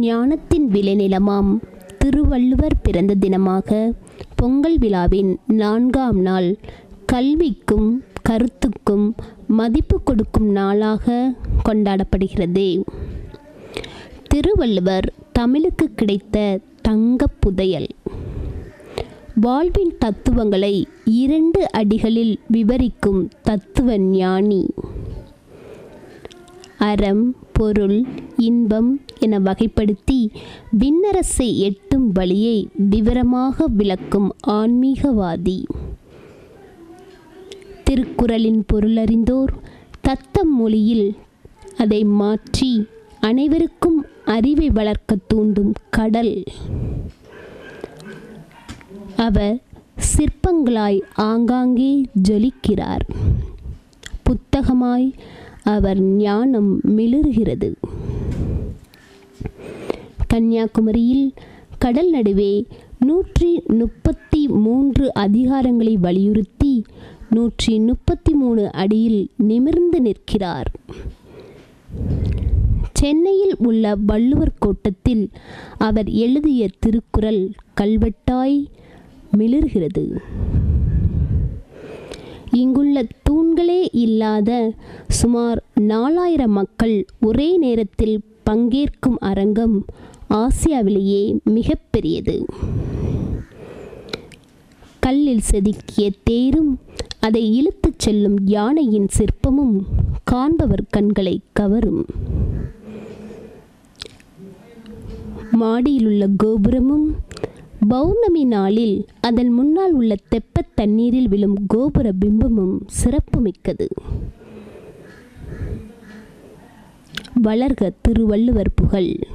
ஞானத்தின் விளைநிலமாம். திருவள்ளுவர் பிறந்த தினமாக பொங்கல் விழாவின் நான்காம் நாள் கல்விக்கும் கருத்துக்கும் மதிப்பு கொடுக்கும் நாளாக கொண்டாடப்படுகிறது. திருவள்ளுவர் தமிழுக்கு கிடைத்த தங்க புதையல். வாழ்வின் தத்துவங்களை இரண்டு அடிகளில் விவரிக்கும் தத்துவ ஞானி அறம் பொருள் இன்பம் என வகைப்படுத்தி விண்ணரசை எட்டும் வழியை விவரமாக விளக்கும் ஆன்மீகவாதி. திருக்குறளின் பொருளறிந்தோர் தத்தம் மொழியில் அதை மாற்றி அனைவருக்கும் அறிவை வளர்க்க தூண்டும் கடல். அவர் சிற்பங்களாய் ஆங்காங்கே ஜொலிக்கிறார். புத்தகமாய் அவர் ஞானம் மிளிர்கிறது. கன்னியாகுமரியில் கடல் நடுவே நூற்றி முப்பத்தி மூன்று அதிகாரங்களை வலியுறுத்தி நூற்றி முப்பத்தி மூணு அடியில் நிமிர்ந்து நிற்கிறார். சென்னையில் உள்ள வள்ளுவர் கோட்டத்தில் அவர் எழுதிய திருக்குறள் கல்வெட்டாய் மிளிர்கிறது. இங்குள்ள தூண்களே இல்லாத சுமார் நாலாயிரம் மக்கள் ஒரே நேரத்தில் பங்கேற்கும் அரங்கம் ஆசியாவிலேயே மிகப்பெரியது. கல்லில் செதுக்கிய தேரும் அதை இழுத்துச் செல்லும் யானையின் சிற்பமும் காண்பவர் கண்களை கவரும். மாடியிலுள்ள கோபுரமும் பௌர்ணமி நாளில் அதன் முன்னால் உள்ள தெப்பத் தண்ணீரில் விழும் கோபுர பிம்பமும் சிறப்புமிக்கது. வளர்க திருவள்ளுவர் புகழ்.